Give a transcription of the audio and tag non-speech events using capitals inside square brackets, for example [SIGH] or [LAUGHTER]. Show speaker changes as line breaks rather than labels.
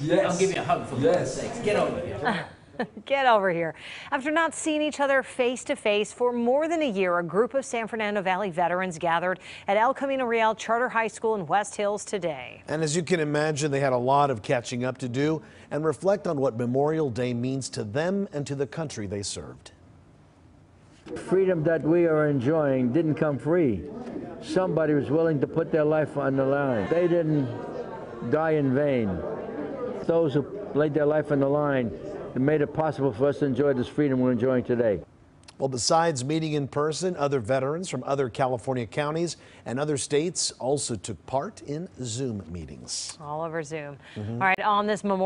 Yes.
I'll give you a hug for
Yes.
God's sakes. Get over here. [LAUGHS]
Get over here. After not seeing each other face to face for more than a year, a group of San Fernando Valley veterans gathered at El Camino Real Charter High School in West Hills today.
And as you can imagine, they had a lot of catching up to do and reflect on what Memorial Day means to them and to the country they served.
freedom that we are enjoying didn't come free. Somebody was willing to put their life on the line. They didn't die in vain. Those who laid their life on the line and made it possible for us to enjoy this freedom we're enjoying today.
Well, besides meeting in person, other veterans from other California counties and other states also took part in Zoom meetings.
All over Zoom. All right, on this Memorial